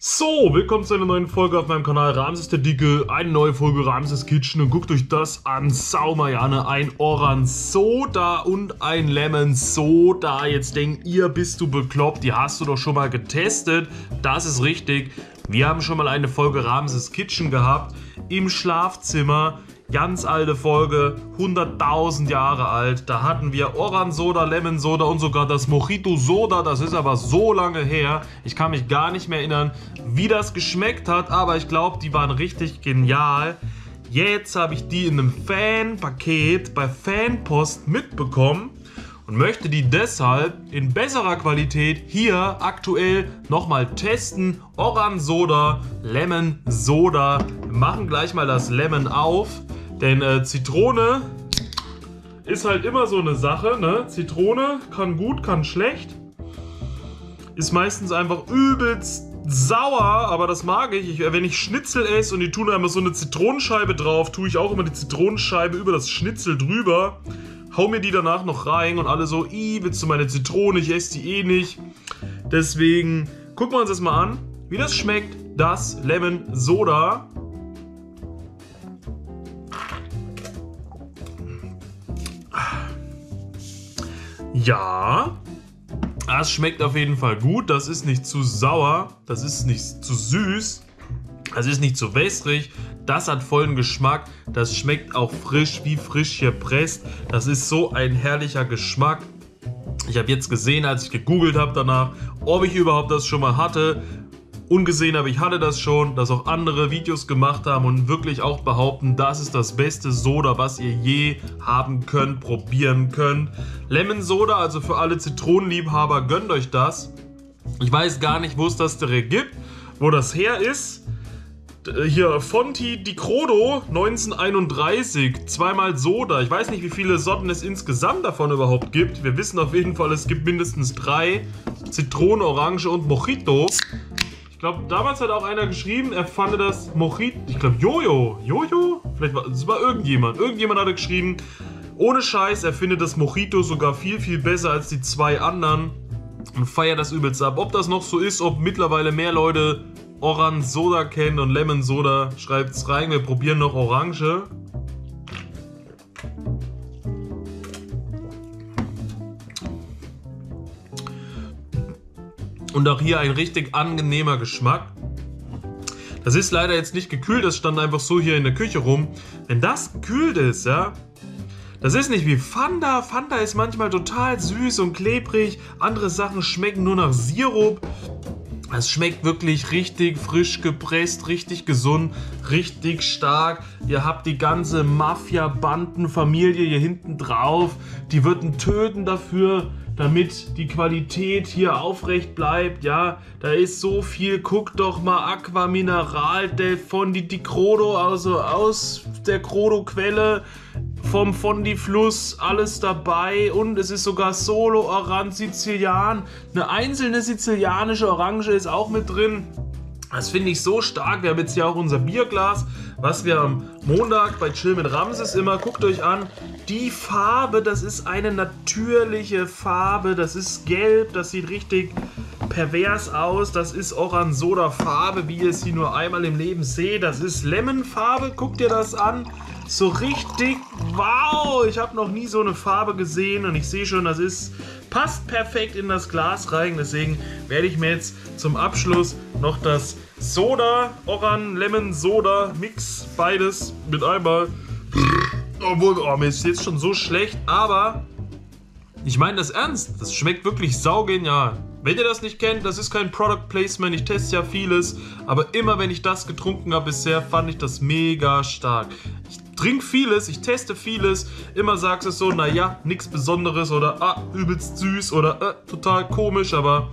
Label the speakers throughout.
Speaker 1: So, willkommen zu einer neuen Folge auf meinem Kanal Ramses der Dicke. Eine neue Folge Ramses Kitchen und guckt euch das an. Saumajane, ein Orange Soda und ein Lemon Soda. Jetzt denkt ihr, bist du bekloppt? Die hast du doch schon mal getestet. Das ist richtig. Wir haben schon mal eine Folge Ramses Kitchen gehabt im Schlafzimmer. Ganz alte Folge, 100.000 Jahre alt. Da hatten wir Orange Soda, Lemon Soda und sogar das Mojito Soda. Das ist aber so lange her. Ich kann mich gar nicht mehr erinnern, wie das geschmeckt hat. Aber ich glaube, die waren richtig genial. Jetzt habe ich die in einem Fanpaket bei Fanpost mitbekommen und möchte die deshalb in besserer Qualität hier aktuell nochmal testen. Orange Soda, Lemon Soda. Wir machen gleich mal das Lemon auf. Denn äh, Zitrone ist halt immer so eine Sache. Ne? Zitrone kann gut, kann schlecht. Ist meistens einfach übelst sauer, aber das mag ich. ich. Wenn ich Schnitzel esse und die tun einfach so eine Zitronenscheibe drauf, tue ich auch immer die Zitronenscheibe über das Schnitzel drüber. Hau mir die danach noch rein und alle so, i, willst du meine Zitrone? Ich esse die eh nicht. Deswegen gucken wir uns das mal an, wie das schmeckt. Das Lemon Soda. Ja, das schmeckt auf jeden Fall gut. Das ist nicht zu sauer, das ist nicht zu süß, das ist nicht zu wässrig. Das hat vollen Geschmack. Das schmeckt auch frisch, wie frisch gepresst. Das ist so ein herrlicher Geschmack. Ich habe jetzt gesehen, als ich gegoogelt habe danach, ob ich überhaupt das schon mal hatte ungesehen habe, ich hatte das schon, dass auch andere Videos gemacht haben und wirklich auch behaupten, das ist das beste Soda, was ihr je haben könnt, probieren könnt. Lemon Soda, also für alle Zitronenliebhaber, gönnt euch das. Ich weiß gar nicht, wo es das direkt gibt, wo das her ist. Hier, Fonti di Crodo 1931, zweimal Soda. Ich weiß nicht, wie viele Sorten es insgesamt davon überhaupt gibt. Wir wissen auf jeden Fall, es gibt mindestens drei. Zitrone, Orange und Mojito. Ich glaube, damals hat auch einer geschrieben, er fand das Mojito. Ich glaube, Jojo. Jojo? Vielleicht war es war irgendjemand. Irgendjemand hatte geschrieben, ohne Scheiß, er findet das Mojito sogar viel, viel besser als die zwei anderen. Und feiert das übelst ab. Ob das noch so ist, ob mittlerweile mehr Leute Orange Soda kennen und Lemon Soda, schreibt es rein. Wir probieren noch Orange. Und auch hier ein richtig angenehmer Geschmack. Das ist leider jetzt nicht gekühlt, das stand einfach so hier in der Küche rum. Wenn das gekühlt ist, ja, das ist nicht wie Fanta. Fanta ist manchmal total süß und klebrig. Andere Sachen schmecken nur nach Sirup. Es schmeckt wirklich richtig frisch gepresst, richtig gesund, richtig stark. Ihr habt die ganze Mafia-Bandenfamilie hier hinten drauf. Die würden töten dafür, damit die Qualität hier aufrecht bleibt. Ja, da ist so viel. Guckt doch mal Aqua Mineral von die, die Crodo, also aus der Crodo-Quelle vom Fondi-Fluss, alles dabei und es ist sogar Solo Orange Sizilian. Eine einzelne sizilianische Orange ist auch mit drin. Das finde ich so stark. Wir haben jetzt hier auch unser Bierglas, was wir am Montag bei Chill mit Ramses immer, guckt euch an, die Farbe, das ist eine natürliche Farbe, das ist gelb, das sieht richtig pervers aus, das ist Orange-Soda-Farbe, wie ihr sie nur einmal im Leben seht, das ist Lemon-Farbe, guckt ihr das an, so richtig, wow, ich habe noch nie so eine Farbe gesehen und ich sehe schon, das ist, passt perfekt in das Glas rein, deswegen werde ich mir jetzt zum Abschluss noch das Soda, Oran, Lemon, Soda, Mix, beides mit einmal. Obwohl, oh, mir ist jetzt schon so schlecht, aber ich meine das ernst. Das schmeckt wirklich saugenial. Wenn ihr das nicht kennt, das ist kein Product Placement, ich teste ja vieles, aber immer wenn ich das getrunken habe bisher, fand ich das mega stark. Ich trinke vieles, ich teste vieles, immer sagst du so, naja, nichts Besonderes oder ah, übelst süß oder äh, total komisch, aber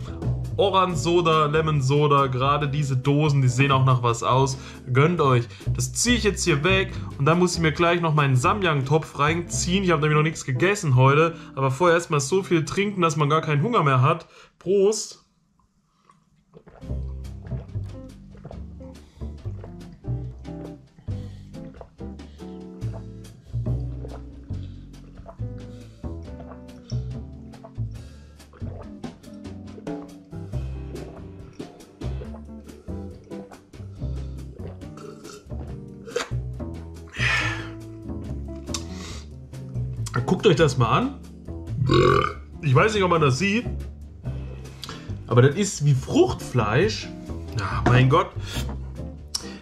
Speaker 1: Orange Soda, Lemon Soda, gerade diese Dosen, die sehen auch nach was aus. Gönnt euch. Das ziehe ich jetzt hier weg und dann muss ich mir gleich noch meinen Samyang-Topf reinziehen. Ich habe nämlich noch nichts gegessen heute, aber vorher erstmal so viel trinken, dass man gar keinen Hunger mehr hat. Prost! Guckt euch das mal an. Ich weiß nicht, ob man das sieht. Aber das ist wie Fruchtfleisch. Ja, mein Gott.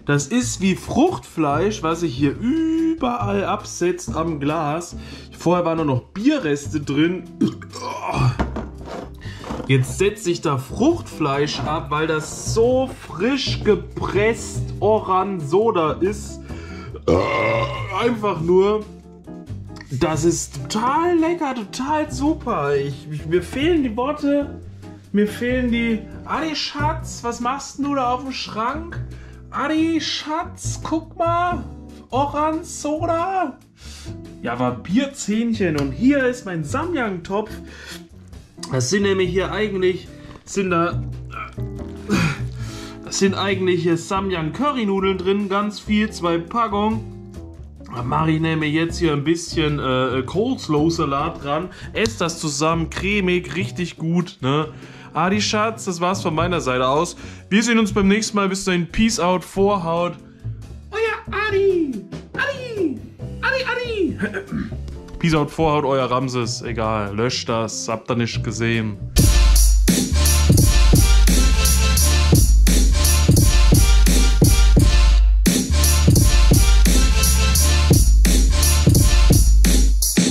Speaker 1: Das ist wie Fruchtfleisch, was sich hier überall absetzt am Glas. Vorher waren nur noch Bierreste drin. Jetzt setze ich da Fruchtfleisch ab, weil das so frisch gepresst Oransoda ist. Einfach nur. Das ist total lecker, total super. Ich, ich, mir fehlen die Worte. Mir fehlen die. Adi Schatz, was machst du da auf dem Schrank? Adi Schatz, guck mal. Oransoda. Ja, war Bierzähnchen. Und hier ist mein Samyang-Topf. Das sind nämlich hier eigentlich. Sind da. Das sind eigentlich hier Samyang Currynudeln drin. Ganz viel, zwei Packungen. Da mache ich nämlich jetzt hier ein bisschen äh, Coleslaw-Salat dran. Esst das zusammen, cremig, richtig gut. Ne? Adi Schatz, das war's von meiner Seite aus. Wir sehen uns beim nächsten Mal. Bis dahin, Peace out, Vorhaut. Euer Adi. Adi. Adi, Adi. Peace out, Vorhaut, euer Ramses. Egal, löscht das. Habt ihr nicht gesehen.